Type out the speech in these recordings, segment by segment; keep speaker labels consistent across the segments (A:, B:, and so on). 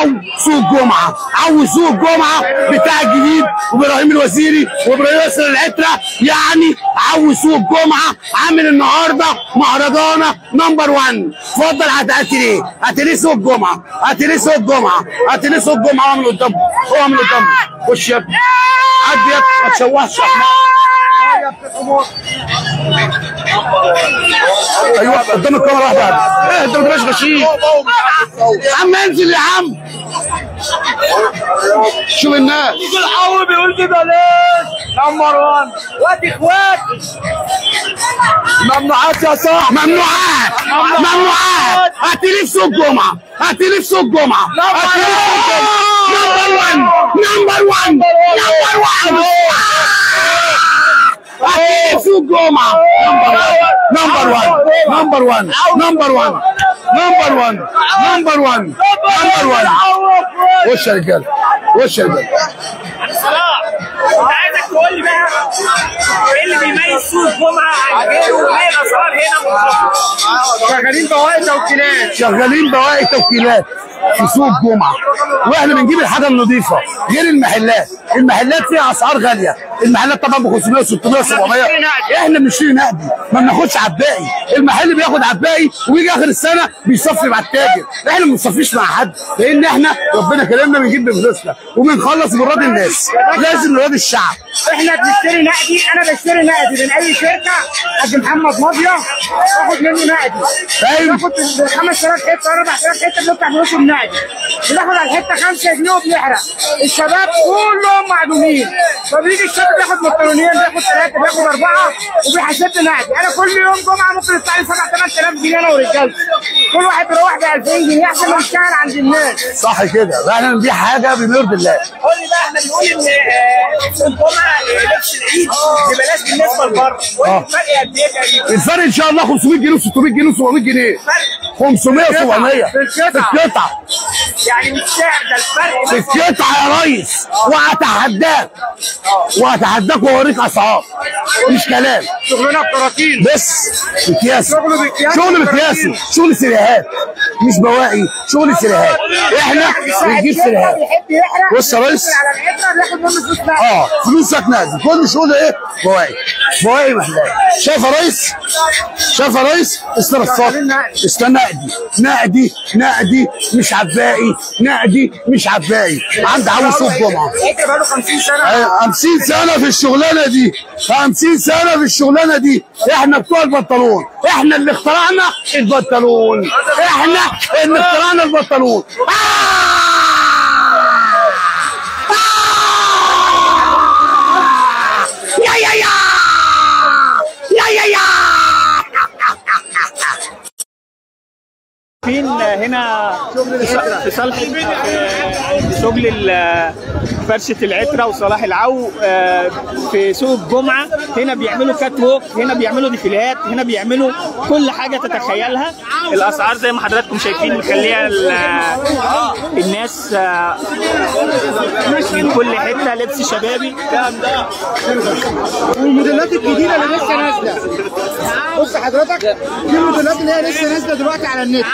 A: عو سوق الجمعه عو سوق الجمعه بتاع الجديد وابراهيم الوزيري وإبراهيم ياسر العترة. يعني عو سوق الجمعه عامل النهارده مهرجانة نمبر 1 اتفضل هتقتليه هتقتليه سوق الجمعه هتقتليه سوق الجمعه هتقتليه سوق الجمعه هو من قدام هو من قدام خش يا ابني. عدي يا ما تشوهش. يا أيوه قدام الكاميرا واحدة إيه أنت ما تبقاش غشيم. يا عم انزل يا عم. شوف الناس.
B: الحو بيقول كده ليه؟ number 1 واد اخواتي ممنوعات يا صاحبي
A: ممنوعات. ممنوعات. هاتلي في سوق جمعة. هاتلي في سوق جمعة. هاتلي في سوق جمعة. number 1 number 1 number 1 هاتلي في سوق جمعه number 1 number 1 number 1 number 1 number 1 number 1 وش يا رجاله وش يا رجاله
B: صلاح كنت عايزك تقول لي بقى إيه اللي بيميز سوق الجمعة عن غيره؟ وليه الاسعار هنا؟ شغالين بواقي توكيلات.
A: شغالين بواقي توكيلات في سوق الجمعه وإحنا بنجيب الحاجة النظيفة غير المحلات. المحلات فيها أسعار غالية. المحلات طبعا ب 500 600 700 إحنا بنشتري نقدي ما بناخدش عبائي المحل بياخد عبائي ويجي آخر السنة بيصفي مع التاجر. إحنا ما بنصفيش مع حد. لأن إحنا ربنا كرمنا بنجيب بفلوسنا. وبنخلص بنراضي الناس. لازم نراضي الشعب.
B: إحنا بنشتري نقدي أنا بشتري نقدي من اي شركة قد محمد ماضية باخد منه نقدي.
A: فاهم
B: باخد 5000 حتة 4000 حتة بندفع فلوسهم نقدي. بناخد على الحتة 5 جنيه وبنحرق. الشباب كلهم معدومين. فبيجي الشاب بياخد بنطلونين بياخد ثلاثة بياخد أربعة وبيحاسبني نقدي. أنا كل يوم جمعة ممكن يدفع لي 7 8000 جنيه أنا ورجالتي كل واحد بيروح ب 2000 جنيه أحسن ما يشتغل عند الناس.
A: صح كده. إحنا بنبيع حاجة بنرضي الله
B: قول لي بقى إحنا بنقول إن آه، الجمعة لبس العيد ببلاش بالنسبة لبره.
A: آه.
B: الفرق قد إيه؟
A: الفرق إن شاء الله 500 جنيه و600 جنيه و700 جنيه. 500 و700
B: في
A: القطعه
B: يعني مش سعر ده الفرق
A: في. القطعه يا ريس. وهتحداك وهتحداك وأوريك أسعار. مش كلام.
B: شغلنا بكراتين.
A: بس. مكياس
B: شغل بكياس
A: شغل مكياسي شغل سيريهات. مش بواقي شغل سيريهات إحنا بنجيب
B: يحرق.
A: بص يا ريس. آه فلوسك نقدي كل شغل إيه؟ بواقي. محلات شايف يا ريس؟ شايف يا ريس؟ استنى استنى نقدي نقدي نقدي مش عبائي نقدي مش عبائي عند عاوز سوق جمعه
B: العبره بقى له 50 سنه
A: 50 سنة في الشغلانة دي. 50 سنة في الشغلانة دي. إحنا بتوع البنطلون. إحنا اللي اخترعنا البنطلون. إحنا اللي اخترعنا البنطلون! آه!
C: هنا في صالح شغل ال- فرشة العترة وصلاح العو آه، في سوق الجمعة. هنا بيعملوا كات ووك هنا بيعملوا ديفيلات هنا بيعملوا كل حاجة تتخيلها. الأسعار زي ما حضراتكم شايفين مخليها ال- الناس آه، من كل حتة لبس شبابي.
D: والموديلات الجديدة اللي لسه نازلة. بص حضرتك دي الموديلات اللي هي لسه نازلة دلوقتي على النت.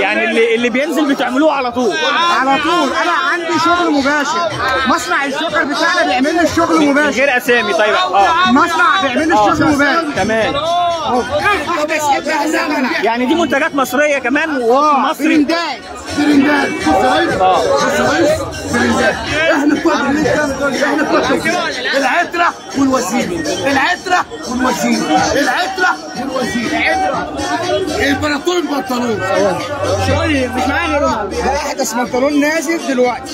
C: يعني اللي اللي بينزل بتعملوه على طول.
D: على طول. أنا عندي شغل مباشر. مصنع الجوكر بتاعنا بيعمل لي الشغل مباشر.
C: غير أسامي طيب. آه.
D: مصنع بيعمل لي الشغل مباشر.
C: تمام. يعني دي منتجات مصرية كمان ومصري
D: برندات
A: يا ريس ترندات إحنا ترندات إحنا بتوع ترندات العترة والوسيلة العترة والوسيلة العترة والوسيلة البنطلون البنطلون
D: شوية مش معانا ده احدث بنطلون نازل دلوقتي.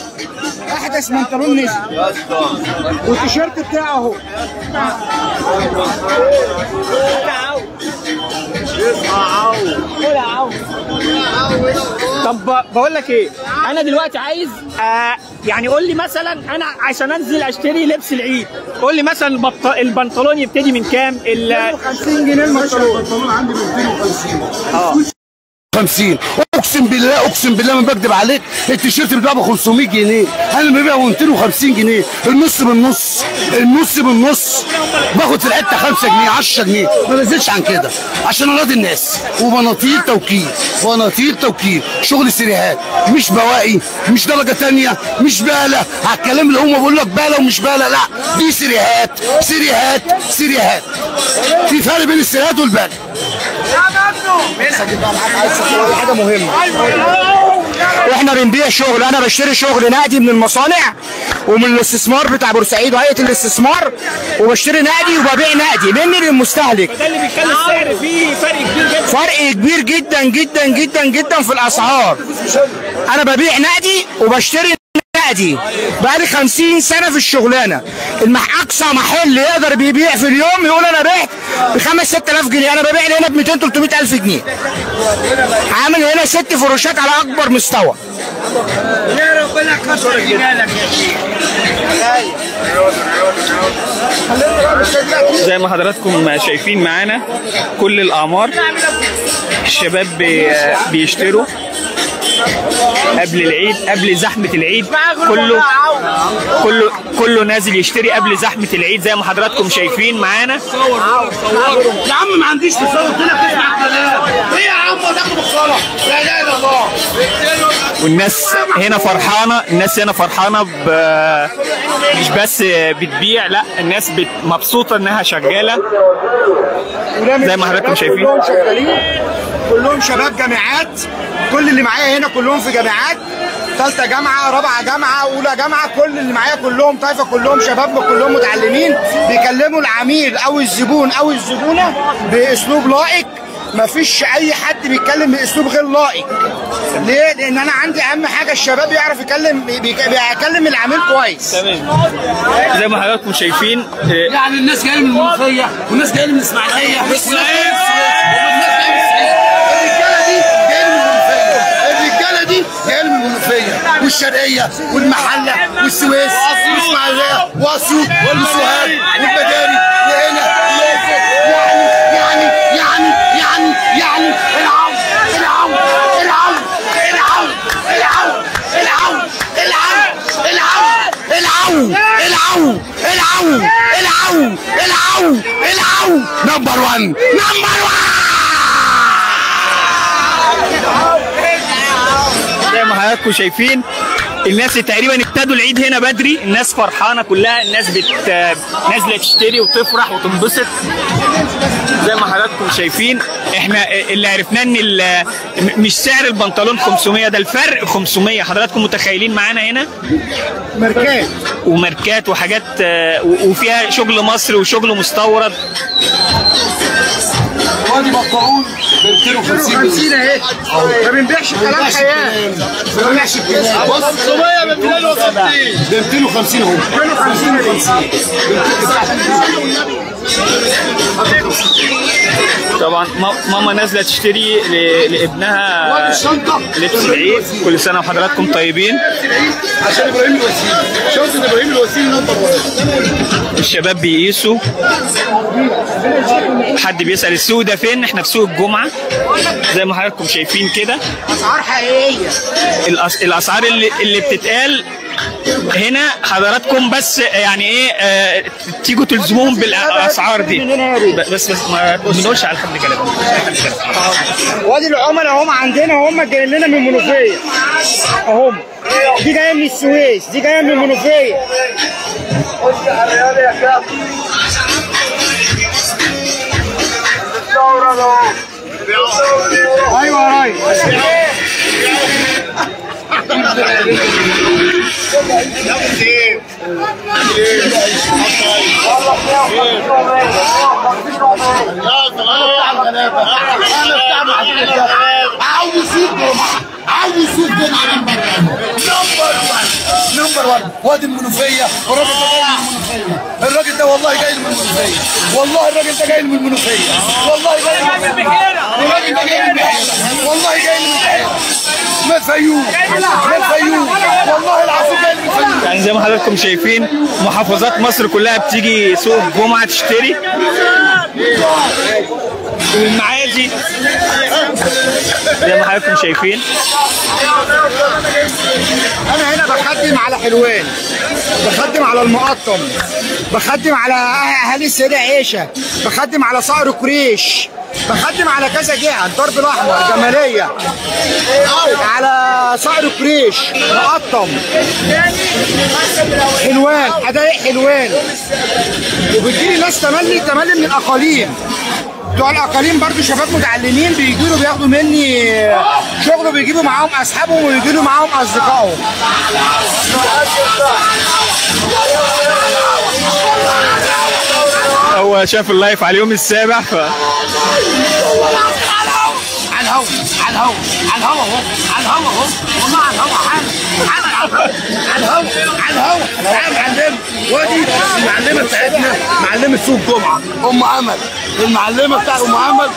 D: احدث بنطلون نزل والتيشيرت بتاعه اهو.
C: طب بقول لك إيه؟ أنا دلوقتي عايز آه يعني قول لي مثلا أنا عشان أنزل أشتري لبس العيد قول لي مثلا البط... البنطلون يبتدي من كام؟ ال...
D: 50 جنيه البنطلون
A: البنطلون عندي ب 250
C: آه.
A: 50 اقسم بالله اقسم بالله ما بكذب عليك. التيشيرت بيتباع ب 500 جنيه. أنا ببيعه ب 250 جنيه. النص بالنص. النص بالنص. باخد في الحتة 5 جنيه 10 جنيه. ما بنزلش عن كده. عشان اراضي الناس. وبناطيل توكيل. بناطيل توكيل. شغل سيريهات مش بواقي. مش درجة تانية. مش بالة على الكلام اللي هم بيقول لك بالة ومش بالة لا. دي سيريهات سيريهات سيريهات في فرق بين السيريهات والبالة
D: حاجة مهمة. إحنا بنبيع شغل أنا بشتري شغل نقدي من المصانع ومن الاستثمار بتاع بورسعيد وهيئة الاستثمار وبشتري نقدي وببيع نقدي مني للمستهلك
C: ده اللي بيخلي السعر فيه فرق كبير جدا.
D: فرق كبير جدا جدا جدا جدا في الأسعار. أنا ببيع نقدي وبشتري نقدي بقالي 50 سنة في الشغلانة. المح أقصى محل يقدر بيبيع في اليوم يقول أنا بعت ب 5 6000 جنيه. أنا ببيع هنا ب 200 300 ألف جنيه. عامل هنا ست فروشات على أكبر مستوى.
B: يا ربنا كسر شيخ
C: زي ما حضراتكم شايفين معانا كل الأعمار الشباب بي- بيشتروا. قبل العيد قبل زحمة العيد كله كله كله نازل يشتري قبل زحمة العيد زي ما حضراتكم شايفين معانا.
A: يا عم ما عنديش قلت لك اسمع الكلام. إيه يا عم تاخد الصلاه لا اله الا الله.
C: والناس هنا فرحانة الناس هنا فرحانة ب... مش بس بتبيع لا الناس بت... مبسوطة إنها شغالة. زي ما حضراتكم شايفين.
D: كلهم شباب جامعات. كل اللي معايا هنا كلهم في جامعات ثالثه جامعة رابعة جامعة أولى جامعة كل اللي معايا كلهم طايفة كلهم شباب كلهم متعلمين بيكلموا العميل أو الزبون أو الزبونة بأسلوب لائق مفيش أي حد بيتكلم بأسلوب غير لائق. ليه؟ لأن أنا عندي أهم حاجة الشباب يعرف يكلم بي- بيكلم العميل كويس.
C: تمام. زي ما حضراتكم شايفين آه،
A: يعني الناس جاية من المنوفية والناس جاية من الإسماعيلية والناس جاية من الرجاله دي جاية من المنوفيه والشرقيه والمحله والسويس والاسماعيليه واسيوط وسوهاج والمداري وهنا يعني يعني يعني يعني يعني العون العون العون العون العون العون العون العون العون العون العون العون العون number 1 number 1
C: زي ما حضراتكم شايفين الناس تقريبا ابتدوا العيد هنا بدري. الناس فرحانة كلها الناس بت نازله تشتري وتفرح وتنبسط. زي ما حضراتكم شايفين إحنا اللي عرفناه إن مش سعر البنطلون 500 ده الفرق 500 حضراتكم متخيلين معانا هنا؟
D: ماركات.
C: وماركات وحاجات آه، وفيها شغل مصري وشغل مستورد.
A: وادي بطلون ب 250
D: 50 اهي. ما بنبيعش كلام خيال.
A: ما بلاش الكلام بص 500 ب 250 ب 250 اهو. 250
C: طبعا ما- ماما نازلة تشتري ل- لابنها لبس العيد كل سنة وحضراتكم طيبين.
A: عشان إبراهيم الوسيل شنطه إبراهيم الوسيل نمبر 1
C: الشباب بيقيسوا. حد بيسأل السوق ده فين؟ إحنا في سوق الجمعة. زي ما حضراتكم شايفين كده.
D: أسعار حقيقية.
C: الأس... الأسعار اللي, اللي بتتقال هنا حضراتكم بس يعني إيه آه تيجوا تلزموهم بالأسعار دي. بس بس ما بنقولش على حد كلام
D: وادي العملاء هم عندنا هم جايين لنا من المنوفيه اهم دي جاية من السويس دي جاية من المنوفيه أيوه يا ريس
A: عاوز يدي عاوز يدي على المرة number 1 وادي المنوفية. والراجل ده جاي من المنوفية. الراجل ده والله جاي من المنوفية. والله الراجل ده جاي من المنوفية. والله جاي من المنوفية. الراجل ده جاي من البحيره والله جاي من البحيره من الفيوم. من الفيوم. والله العظيم جاي من الفيوم.
C: يعني زي ما حضراتكم شايفين محافظات مصر كلها بتيجي سوق الجمعة تشتري. والمعادي زي ما حضراتكم شايفين.
D: أنا هنا بخدم على حلوان بخدم على المقطم بخدم على أهالي السيدة عيشة بخدم على صقر قريش بخدم على كذا جهة الضرب الأحمر جمالية على صقر قريش مقطم حلوان حدائق حلوان. وبتجيلي ناس تملي تملي من الأقاليم. بتوع الأقاليم برضو شباب متعلمين بيجوا بياخدوا مني شغل بيجيبوا معاهم أصحابهم ويجيبوا معاهم أصدقائهم.
C: هو شاف اللايف على اليوم السابع ف
A: الهوا على الهوا على الهوا اهو على الهوا اهو والله على الهوا حالا حالا على الهوا على الهوا. تعال معلم ودي المعلمه بتاعتنا معلمة سوق جمعة أم أمل. المعلمة بتاع أم أمل.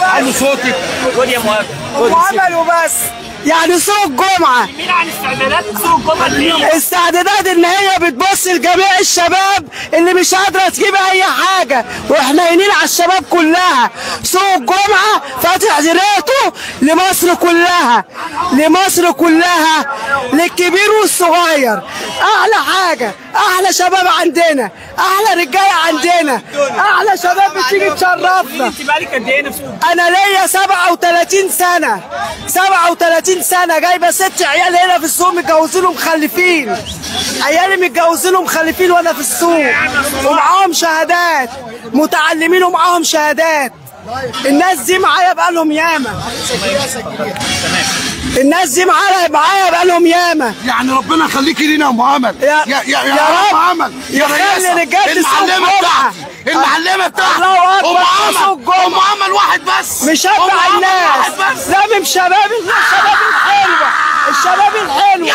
A: علوا صوتك.
C: خد يا مهاب
B: وعمل وبس. يعني سوق جمعة.
C: مين عن استعدادات سوق الجمعه؟
B: استعدادات إن هي بتبص لجميع الشباب اللي مش قادرة تجيب أي حاجة وحنينين على الشباب كلها. سوق جمعة فاتح زراعته لمصر كلها لمصر كلها للكبير والصغير. أحلى حاجة أحلى شباب عندنا أحلى رجالة عندنا أحلى شباب بتيجي تشرفنا.
C: سوق
B: أنا ليا 37 سنة 37 سنة جايبه ست عيال هنا في السوق متجوزين ومخلفين عيالي متجوزين ومخلفين وأنا في السوق. ومعاهم شهادات. متعلمين ومعاهم شهادات. الناس دي معايا بقالهم ياما. الناس دي معايا معايا بقالهم ياما.
A: يعني ربنا يخليكي لينا يا ام امل
B: يا-
A: يا يا
B: يا
A: يا
B: رب.
A: ام امل يا
B: يخلي
A: رياسة.
B: رجالة السوق
A: المعلمة
B: جمعة.
A: بتاعتي. المعلمة بتاعتي.
B: الله أكبر.
A: ام
B: في سوق
A: امل
B: جمعة.
A: ام امل
B: مش
A: مشبع
B: الناس.
A: لامم شباب
B: الناس شباب الحلوه الشباب الحلو
A: يا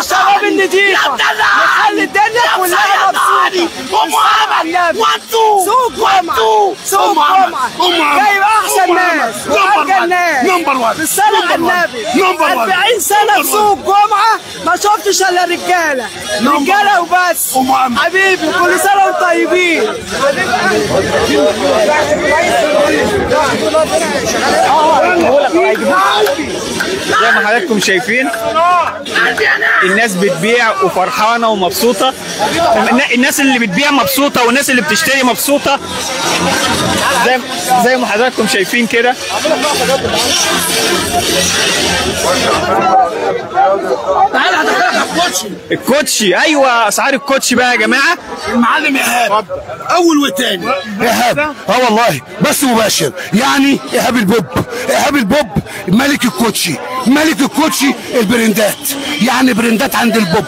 B: الشباب
A: النضيفه
B: نخلي الدنيا كلها مبسوطة.
A: ومحمد وانتو
B: سوق جمعة. سوق جمعة. جايب أحسن ناس. وأرجى الناس
A: number 1
B: بالصلاه على النبي.
A: number 1
B: 40 سنة في سوق جمعة. ما شفتش إلا رجالة. رجالة وبس. حبيبي كل سنة وأنتم طيبين.
C: حبيبي زي ما حضراتكم شايفين الناس بتبيع وفرحانة ومبسوطة. النا- الناس اللي بتبيع مبسوطة والناس اللي بتشتري مبسوطة. زي زي ما حضراتكم شايفين كده.
A: الكوتشي.
C: أيوه أسعار الكوتشي بقى يا جماعة.
A: المعلم إيهاب. أول وتاني. إيهاب. آه والله بس مباشر. يعني إيهاب البوب. إيهاب البوب ملك الكوتشي. ملك الكوتشي البرندات. يعني برندات عند البوب.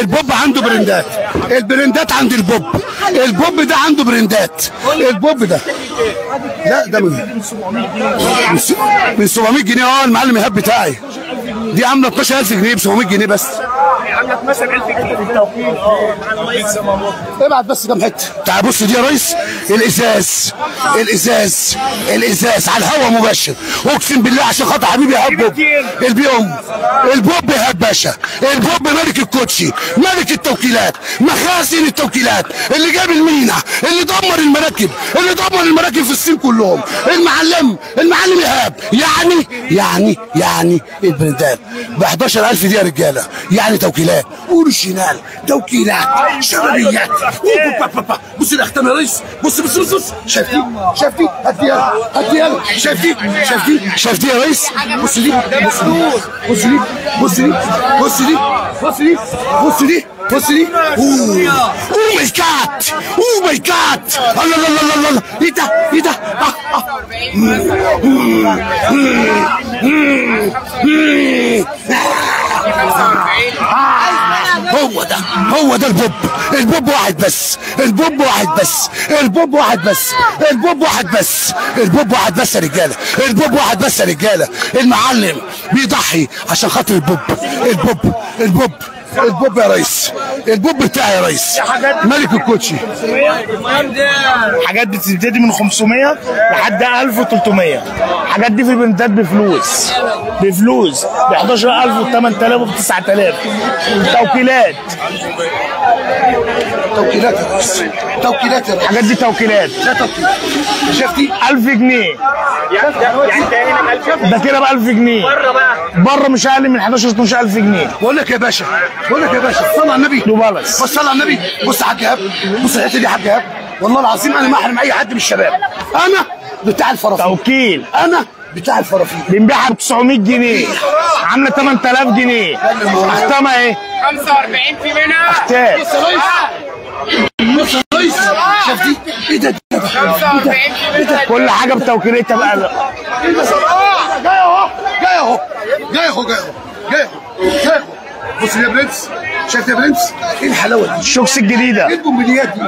A: البوب عنده برندات. البرندات عند البوب. البوب ده عنده برندات. البوب ده. لا ده من من س- من 700 جنيه. آه المعلم ايهاب بتاعي. دي عاملة 12000 جنيه ب 700 جنيه بس. ابعت بس كام حتة. تعال بص دي يا ريس. الإزاز الإزاز الإزاز على الهوا مباشر. أقسم بالله عشان خاطر حبيبي ايهاب بوب ال BM البوب ايهاب باشا. البوب ملك الكوتشي ملك التوكيلات مخازن التوكيلات. اللي جاب المينا اللي دمر المراكب اللي دمر المراكب في الصين كلهم. المعلم المعلم إيهاب. يعني يعني يعني البرندات ب 11000 دي يا رجالة. يعني توكيلات. original توكيلات شرعيات بص يا ريس. بص بص بص بص شايف دي شايف دي هات دي يلا هات دي يلا شايف دي شايف دي شايف دي يا ريس بص دي بص دي بص دي بص دي بص دي بص دي بص دي بص دي oh oh my god oh my god الله الله الله الله الله إيه ده إيه ده آه، آه. هو ده هو ده البوب. البوب واحد بس البوب واحد بس البوب واحد بس البوب واحد بس البوب واحد بس يا رجالة البوب واحد بس يا رجالة. المعلم بيضحي عشان خاطر البوب البوب البوب. البوب يا ريس. البوب بتاعي يا ريس. ملك الكوتشي.
E: حاجات بتبتدي من 500 لحد 1300 حاجات دي في البرندات بفلوس. بفلوس. ب 11000 و 8000 و 9000 توكيلات.
A: توكيلات. يا ريس توكيلات. يا ريس
E: الحاجات دي توكيلات.
A: لا توكيلات شفتي؟
E: 1000 جنيه.
C: يعني ده هنا ب 1000
E: ده كده ب 1000 جنيه.
C: بره بقى.
E: بره مش أقل من 11 12000 جنيه.
A: بقول لك يا باشا بقول لك يا باشا صلى على النبي. بص على النبي. بص يا حاج إيهاب. بص الحتة دي يا حاج إيهاب. والله العظيم أنا ما أحرم أي حد من الشباب. أنا بتاع الفرافير
E: توكيل.
A: أنا بتاع الفرافير.
E: بنبيعها ب 900 جنيه. عاملة 8000 جنيه. اختامها إيه؟
B: 45 في منها.
E: اختام
A: بص يا ريس. ريس شفتي إيه ده؟ ده؟ ده إيه ده؟
E: كل حاجة بتوكيلتها بقى.
A: إيه أهو. جاي أهو. جاي أهو. جاي أهو. جاي أهو. جاي أهو. بص يا برنس. شايف يا برنس؟ إيه الحلاوة دي؟
E: الشوكس الجديدة.
A: إيه البومبليات دي؟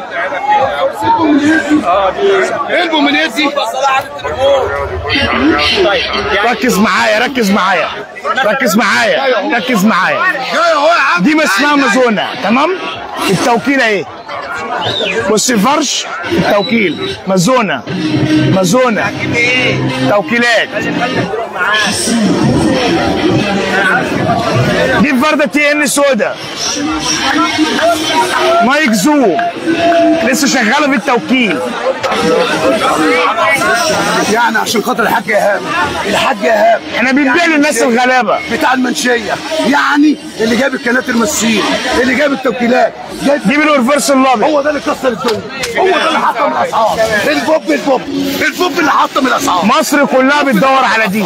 A: إيه؟ إيه دي؟
E: ركز معايا ركز معايا ركز معايا ركز معايا. دي ما اسمها Mizuno تمام؟ التوكيل اهي بص الفرش التوكيل. Mizuno Mizuno توكيلات. دي الفردة TN سودا. Nike Zoom. لسه شغاله في التوكيل.
A: يعني عشان خاطر الحاج إيهاب. الحاج إيهاب.
E: إحنا بنبيع للناس الغلابة.
A: بتاع المنشية. يعني اللي جاب الكنات المسير اللي جاب التوكيلات. جايب
E: دي بالريفرس الأبيض.
A: هو ده اللي كسر الدنيا. هو ده اللي حطم الأسعار. البوب البوب. البوب اللي حطم الأسعار.
E: مصر كلها بتدور على دي.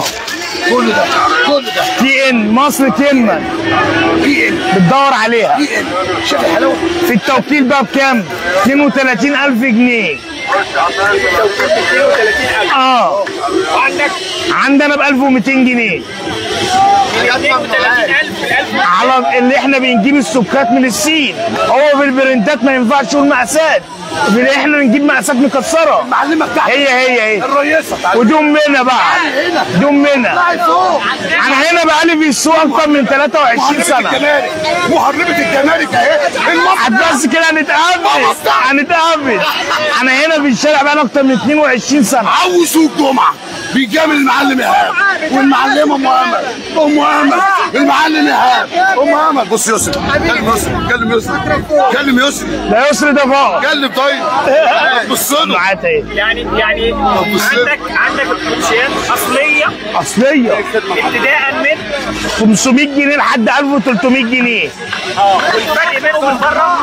A: كل ده. كل ده.
E: تي إن مصر تنمن
A: في إن.
E: بتدور عليها.
A: في إن. شايف الحلاوة؟
E: في التوكيل بقى بكام؟ 32000 جنيه. آه.
C: وعندك
E: عندنا ب 1200 جنيه.
C: 32000
E: على اللي إحنا بنجيب السكات من الصين. هو في البرنتات ما ينفعش نقول مقاسات في إحنا بنجيب مقاسات مكسرة.
A: المعلمه بتاعتي
E: هي هي هي. الرئيسة. امنا بقى.
A: فوق.
E: أنا هنا بقالي في السوق أكتر من 23 محرمة
A: سنة. محرمة الجمارك اهي.
E: بس كده هنتقابل. هنتقابل. أنا هنا في الشارع بقالي أكتر من 22 سنة.
A: عاوز سوق جمعة. بيجامل المعلم ايهاب والمعلمه أم أمل. أم أمل. المعلم ايهاب أم أمل. بص يسري كلم يسري كلم يسري كلم يسري
E: ده يسري ده فوق
A: كلم طيب. بص له.
E: إيه؟
C: يعني يعني عندك عندك الكوتشيات أصلية؟
E: أصلية.
C: ابتداء من؟
E: 500 جنيه لحد 1300 جنيه.
C: آه والفرق بينهم من بره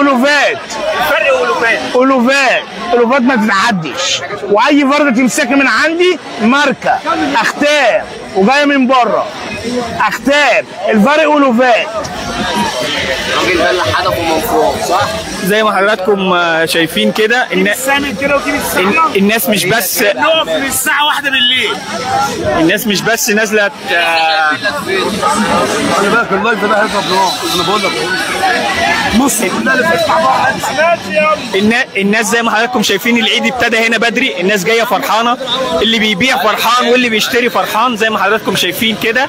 E: ألوفات.
C: الفرق والوفات
E: ألوفات. الوفات ما تتعدش وأي فرده تمسكها من عندي ماركة. أختار. وجاية من بره. أختار. الفرق والوفات
F: الراجل ده اللي حدفه من فوق صح؟
C: زي ما حضراتكم آه، شايفين كده إن
B: كده
C: الناس مش بس
B: نقف من الساعة واحدة بالليل.
C: الناس مش بس نازلة آه،
A: خلي بالك اللايف ده هيضرب نار أنا بقول لك. مصر كلها اللي بتدفع بقى.
C: النا- الناس زي ما حضراتكم شايفين العيد ابتدى هنا بدري الناس جاية فرحانة. اللي بيبيع فرحان واللي بيشتري فرحان زي ما حضراتكم شايفين كده.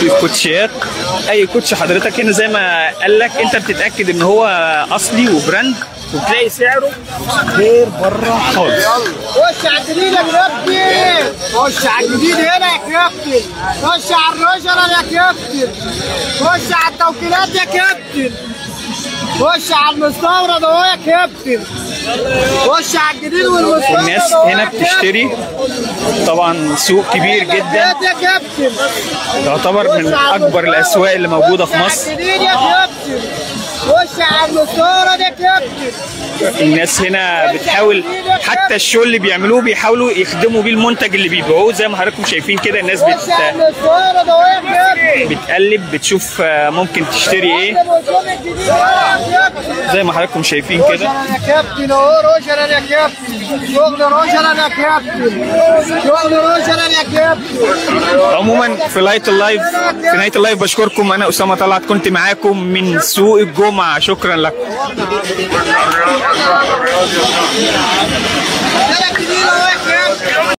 C: في الكوتشيات أي كوتش حضرتك هنا زي ما قال لك أنت بتتأكد إن هو أصلي وبراند وتلاقي سعره غير بره خالص.
B: خش على الجديد يا كابتن خش على الجديد هنا يا كابتن خش على الرجل يا كابتن خش على التوكيلات يا كابتن خش على المستورد اهو يا كابتن خش على الجديد والمستورد
C: الناس هنا. بتشتري طبعا سوق كبير جدا يعتبر من أكبر الأسواق اللي موجودة في مصر
B: خش على يا
C: الناس هنا بتحاول حتى الشو اللي بيعملوه بيحاولوا يخدموا بيه المنتج اللي بيبيعوه. زي ما حضراتكم شايفين كده الناس بت... بتقلب بتشوف آه، ممكن تشتري إيه. زي ما حضراتكم شايفين كده.
D: يا كابتن اهو روشن يا كابتن. شغل روشن يا كابتن. شغل روشن يا كابتن.
C: عموما في نهايه ال live في نهايه ال live بشكركم. أنا أسامة طلعت كنت معاكم من سوق الجمعة. شكرا لكم.
D: ثلاث جنيه اهو يا كابتن